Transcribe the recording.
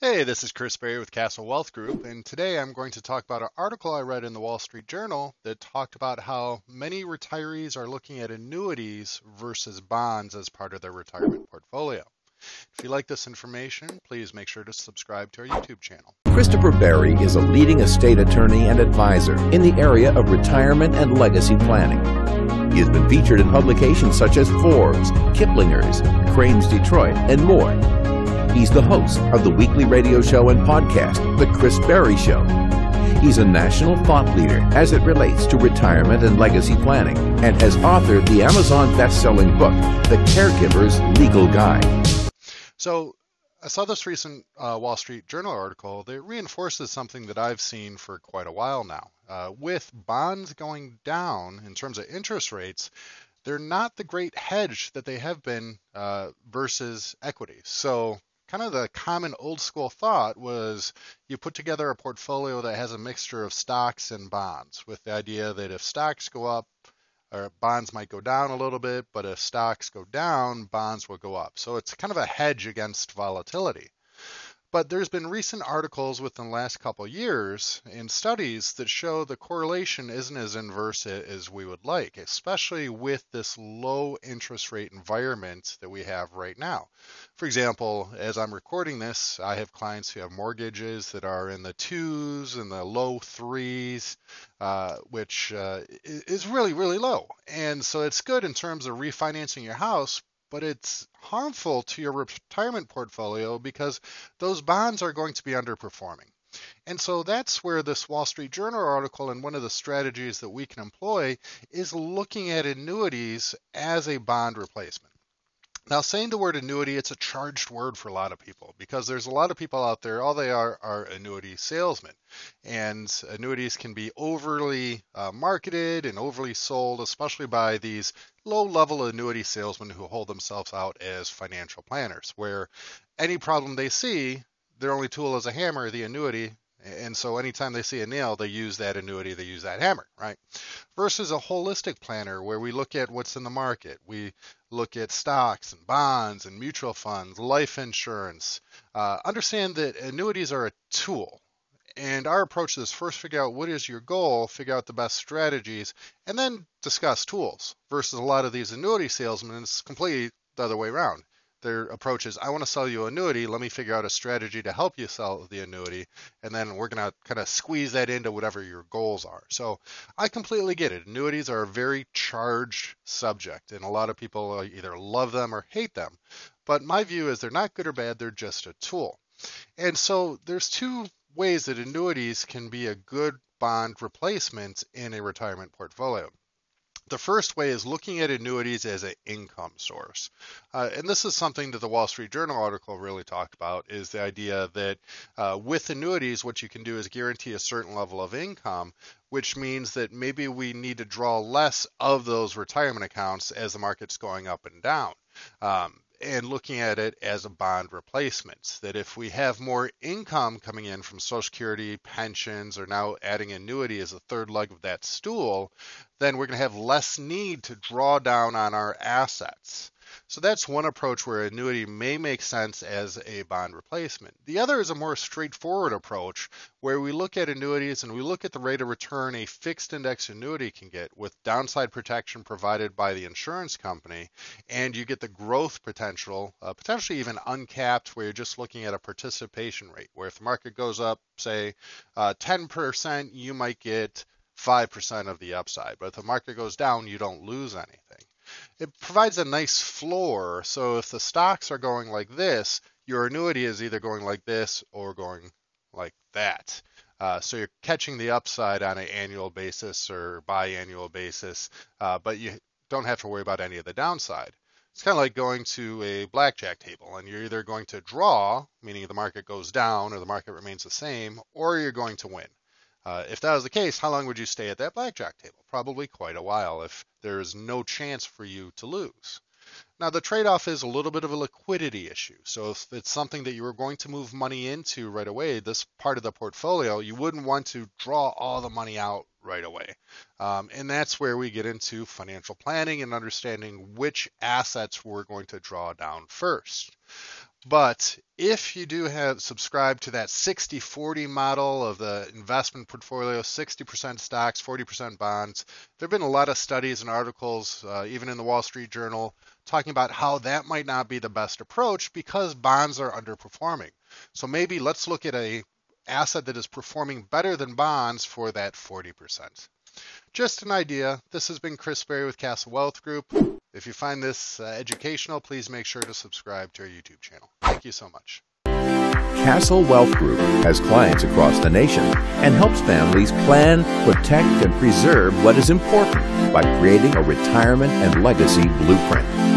Hey, this is Chris Berry with Castle Wealth Group, and today I'm going to talk about an article I read in the Wall Street Journal that talked about how many retirees are looking at annuities versus bonds as part of their retirement portfolio. If you like this information, please make sure to subscribe to our YouTube channel. Christopher Berry is a leading estate attorney and advisor in the area of retirement and legacy planning. He has been featured in publications such as Forbes, Kiplinger's, Crain's Detroit, and more. He's the host of the weekly radio show and podcast, The Chris Berry Show. He's a national thought leader as it relates to retirement and legacy planning and has authored the Amazon best-selling book, The Caregiver's Legal Guide. So, I saw this recent uh, Wall Street Journal article that reinforces something that I've seen for quite a while now. Uh, with bonds going down in terms of interest rates, they're not the great hedge that they have been uh, versus equities. So kind of the common old school thought was you put together a portfolio that has a mixture of stocks and bonds with the idea that if stocks go up or bonds might go down a little bit, but if stocks go down, bonds will go up. So it's kind of a hedge against volatility. But there's been recent articles within the last couple years in studies that show the correlation isn't as inverse as we would like, especially with this low interest rate environment that we have right now. For example, as I'm recording this, I have clients who have mortgages that are in the twos and the low threes, uh, which uh, is really, really low. And so it's good in terms of refinancing your house, but it's harmful to your retirement portfolio because those bonds are going to be underperforming. And so that's where this Wall Street Journal article and one of the strategies that we can employ is looking at annuities as a bond replacement. Now, saying the word annuity, it's a charged word for a lot of people because there's a lot of people out there, all they are are annuity salesmen. And annuities can be overly uh, marketed and overly sold, especially by these low level annuity salesmen who hold themselves out as financial planners, where any problem they see, their only tool is a hammer, the annuity, and so anytime they see a nail, they use that annuity, they use that hammer, right? Versus a holistic planner where we look at what's in the market. We look at stocks and bonds and mutual funds, life insurance. Uh, understand that annuities are a tool. And our approach is first figure out what is your goal, figure out the best strategies, and then discuss tools. Versus a lot of these annuity salesmen, it's completely the other way around their approach is I want to sell you an annuity. Let me figure out a strategy to help you sell the annuity. And then we're going to kind of squeeze that into whatever your goals are. So I completely get it. Annuities are a very charged subject, and a lot of people uh, either love them or hate them. But my view is they're not good or bad, they're just a tool. And so there's two ways that annuities can be a good bond replacement in a retirement portfolio. The first way is looking at annuities as an income source. Uh, and this is something that the Wall Street Journal article really talked about is the idea that uh, with annuities, what you can do is guarantee a certain level of income, which means that maybe we need to draw less of those retirement accounts as the market's going up and down. Um, and looking at it as a bond replacement. That if we have more income coming in from Social Security, pensions, or now adding annuity as a third leg of that stool, then we're going to have less need to draw down on our assets. So that's one approach where annuity may make sense as a bond replacement. The other is a more straightforward approach where we look at annuities and we look at the rate of return a fixed index annuity can get with downside protection provided by the insurance company, and you get the growth potential, uh, potentially even uncapped, where you're just looking at a participation rate, where if the market goes up, say uh, 10%, you might get 5% of the upside. But if the market goes down, you don't lose anything it provides a nice floor. So if the stocks are going like this, your annuity is either going like this or going like that. Uh, so you're catching the upside on an annual basis or biannual basis, uh, but you don't have to worry about any of the downside. It's kind of like going to a blackjack table and you're either going to draw, meaning the market goes down or the market remains the same, or you're going to win. Uh, if that was the case, how long would you stay at that blackjack table? Probably quite a while if there's no chance for you to lose. Now, the trade off is a little bit of a liquidity issue. So, if it's something that you were going to move money into right away, this part of the portfolio, you wouldn't want to draw all the money out right away. Um, and that's where we get into financial planning and understanding which assets we're going to draw down first. But if you do have subscribed to that 60-40 model of the investment portfolio, 60% stocks, 40% bonds, there have been a lot of studies and articles, uh, even in the Wall Street Journal, talking about how that might not be the best approach because bonds are underperforming. So maybe let's look at a asset that is performing better than bonds for that 40%. Just an idea. This has been Chris Berry with Castle Wealth Group. If you find this uh, educational, please make sure to subscribe to our YouTube channel. Thank you so much. Castle Wealth Group has clients across the nation and helps families plan, protect, and preserve what is important by creating a retirement and legacy blueprint.